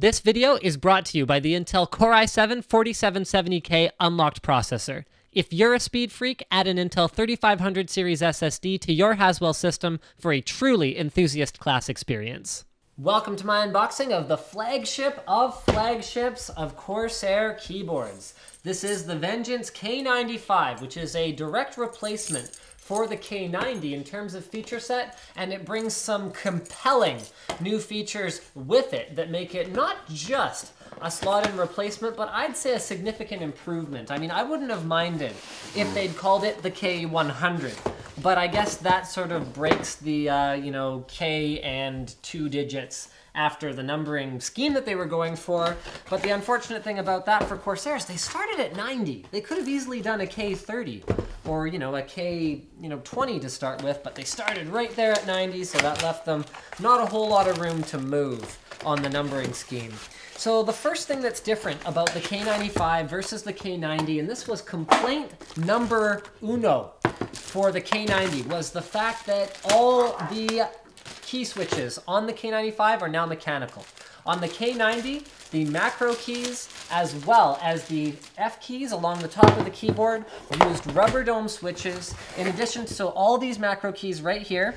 This video is brought to you by the Intel Core i7 4770K unlocked processor. If you're a speed freak, add an Intel 3500 series SSD to your Haswell system for a truly enthusiast class experience. Welcome to my unboxing of the flagship of flagships of Corsair keyboards. This is the Vengeance K95, which is a direct replacement for the K90 in terms of feature set, and it brings some compelling new features with it that make it not just a slot-in replacement, but I'd say a significant improvement. I mean, I wouldn't have minded if they'd called it the K100, but I guess that sort of breaks the, uh, you know, K and two digits after the numbering scheme that they were going for. But the unfortunate thing about that for Corsair is they started at 90. They could have easily done a K30 or you know a K you know 20 to start with, but they started right there at 90, so that left them not a whole lot of room to move on the numbering scheme. So the first thing that's different about the K95 versus the K90, and this was complaint number uno for the K90, was the fact that all the key switches on the K95 are now mechanical. On the K90, the macro keys as well as the F keys along the top of the keyboard used rubber dome switches. In addition to so all these macro keys right here,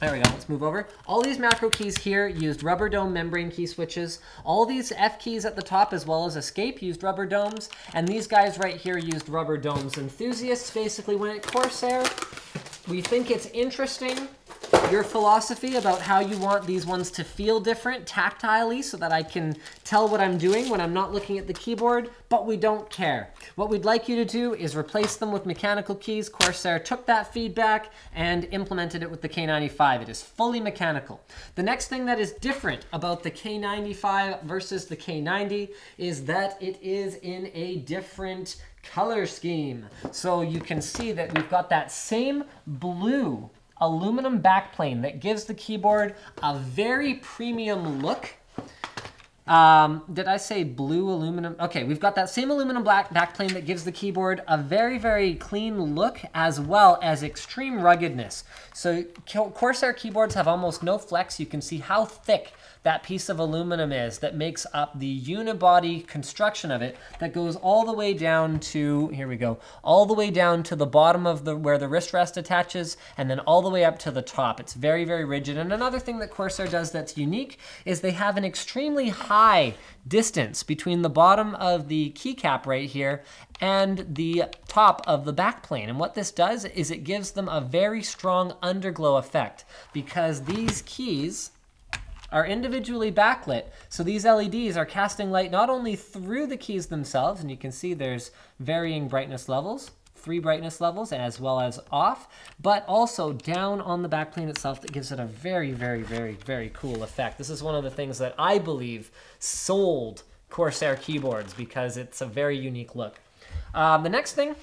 there we go, let's move over. All these macro keys here used rubber dome membrane key switches. All these F keys at the top as well as escape used rubber domes. And these guys right here used rubber domes. Enthusiasts basically went at Corsair. We think it's interesting your philosophy about how you want these ones to feel different tactilely so that I can tell what I'm doing when I'm not looking at the keyboard, but we don't care. What we'd like you to do is replace them with mechanical keys. Corsair took that feedback and implemented it with the K95. It is fully mechanical. The next thing that is different about the K95 versus the K90 is that it is in a different color scheme. So you can see that we've got that same blue aluminum backplane that gives the keyboard a very premium look. Um, did I say blue aluminum? Okay, we've got that same aluminum black backplane that gives the keyboard a very, very clean look as well as extreme ruggedness. So Corsair keyboards have almost no flex. You can see how thick that piece of aluminum is that makes up the unibody construction of it that goes all the way down to, here we go, all the way down to the bottom of the where the wrist rest attaches and then all the way up to the top. It's very, very rigid. And another thing that Corsair does that's unique is they have an extremely high distance between the bottom of the keycap right here and the top of the backplane. And what this does is it gives them a very strong underglow effect because these keys, are individually backlit. So these LEDs are casting light not only through the keys themselves, and you can see there's varying brightness levels, three brightness levels, as well as off, but also down on the backplane itself that gives it a very, very, very, very cool effect. This is one of the things that I believe sold Corsair keyboards because it's a very unique look. Um, the next thing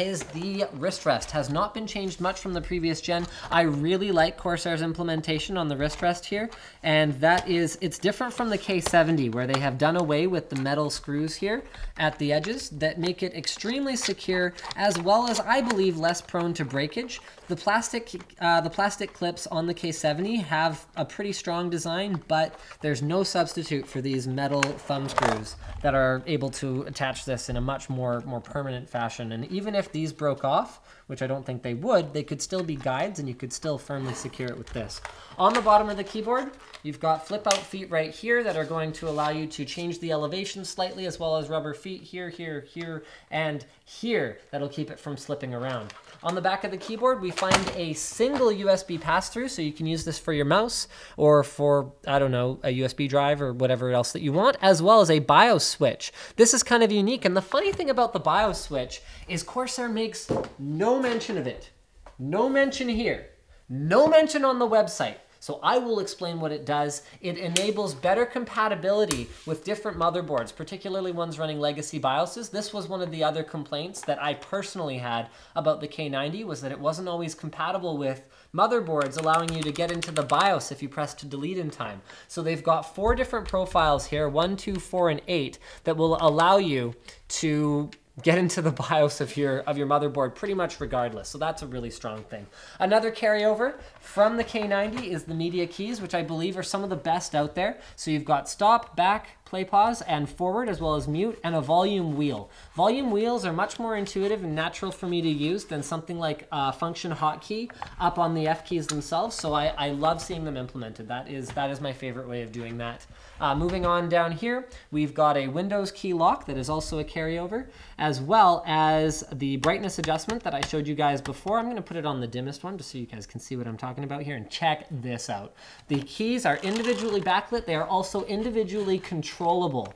is the wrist rest. Has not been changed much from the previous gen. I really like Corsair's implementation on the wrist rest here, and that is, it's different from the K70 where they have done away with the metal screws here at the edges that make it extremely secure as well as, I believe, less prone to breakage. The plastic, uh, the plastic clips on the K70 have a pretty strong design, but there's no substitute for these metal thumb screws that are able to attach this in a much more, more permanent fashion. And even if these broke off, which I don't think they would, they could still be guides and you could still firmly secure it with this. On the bottom of the keyboard, you've got flip out feet right here that are going to allow you to change the elevation slightly as well as rubber feet here, here, here, and here that'll keep it from slipping around. On the back of the keyboard, we find a single USB pass-through, so you can use this for your mouse or for, I don't know, a USB drive or whatever else that you want, as well as a BIOS switch. This is kind of unique, and the funny thing about the BIOS switch is Corsair makes no mention of it. No mention here. No mention on the website. So I will explain what it does. It enables better compatibility with different motherboards, particularly ones running legacy BIOSes. This was one of the other complaints that I personally had about the K90 was that it wasn't always compatible with motherboards allowing you to get into the BIOS if you press to delete in time. So they've got four different profiles here, one, two, four, and eight, that will allow you to get into the BIOS of your of your motherboard pretty much regardless. So that's a really strong thing. Another carryover from the K90 is the media keys, which I believe are some of the best out there. So you've got stop, back, play pause, and forward, as well as mute, and a volume wheel. Volume wheels are much more intuitive and natural for me to use than something like a function hotkey up on the F keys themselves. So I, I love seeing them implemented. That is that is my favorite way of doing that. Uh, moving on down here, we've got a Windows key lock that is also a carryover, as well as the brightness adjustment that I showed you guys before. I'm going to put it on the dimmest one just so you guys can see what I'm talking about here. And check this out. The keys are individually backlit. They are also individually controllable.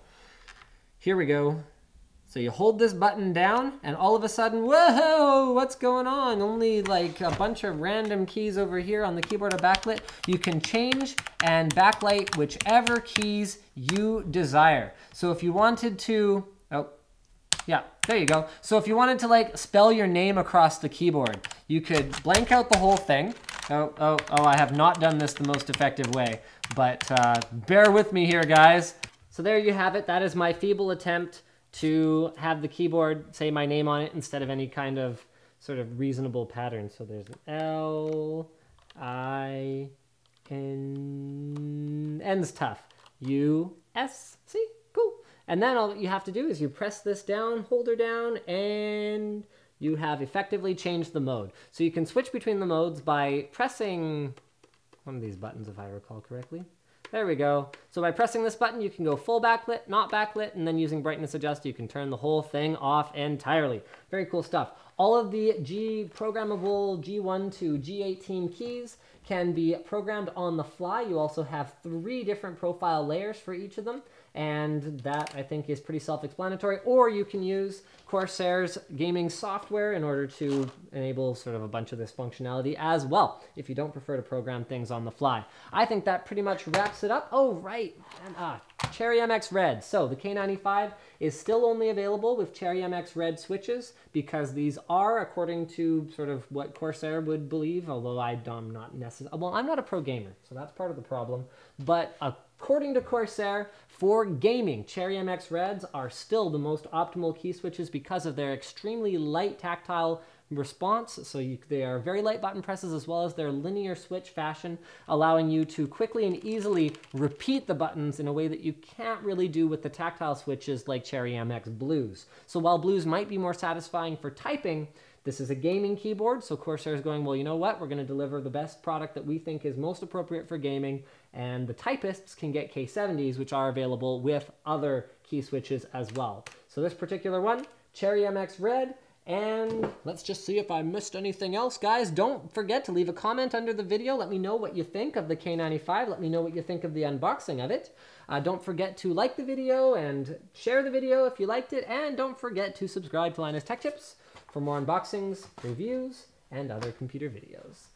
Here we go. So you hold this button down and all of a sudden, whoa, what's going on? Only like a bunch of random keys over here on the keyboard are backlit. You can change and backlight whichever keys you desire. So if you wanted to, oh, yeah, there you go. So if you wanted to like spell your name across the keyboard, you could blank out the whole thing. Oh, oh, oh, I have not done this the most effective way, but uh, bear with me here, guys. So there you have it. That is my feeble attempt to have the keyboard say my name on it instead of any kind of sort of reasonable pattern. So there's an L, I, N, N's tough. U, S, see, cool. And then all that you have to do is you press this down, holder down, and you have effectively changed the mode. So you can switch between the modes by pressing one of these buttons if I recall correctly. There we go. So by pressing this button, you can go full backlit, not backlit, and then using brightness adjust, you can turn the whole thing off entirely. Very cool stuff. All of the G programmable G1 to G18 keys can be programmed on the fly. You also have three different profile layers for each of them and that I think is pretty self-explanatory. Or you can use Corsair's gaming software in order to enable sort of a bunch of this functionality as well, if you don't prefer to program things on the fly. I think that pretty much wraps it up. Oh, right, and, ah, Cherry MX Red. So the K95 is still only available with Cherry MX Red switches because these are, according to sort of what Corsair would believe, although I'm not necessarily, well, I'm not a pro gamer, so that's part of the problem, but according to Corsair, for gaming, Cherry MX Reds are still the most optimal key switches because of their extremely light tactile response. So you, they are very light button presses as well as their linear switch fashion, allowing you to quickly and easily repeat the buttons in a way that you can't really do with the tactile switches like Cherry MX Blues. So while Blues might be more satisfying for typing, this is a gaming keyboard, so Corsair is going, well, you know what? We're going to deliver the best product that we think is most appropriate for gaming, and the typists can get K70s, which are available with other key switches as well. So this particular one, Cherry MX Red, and let's just see if I missed anything else. Guys, don't forget to leave a comment under the video. Let me know what you think of the K95. Let me know what you think of the unboxing of it. Uh, don't forget to like the video and share the video if you liked it. And don't forget to subscribe to Linus Tech Tips for more unboxings, reviews, and other computer videos.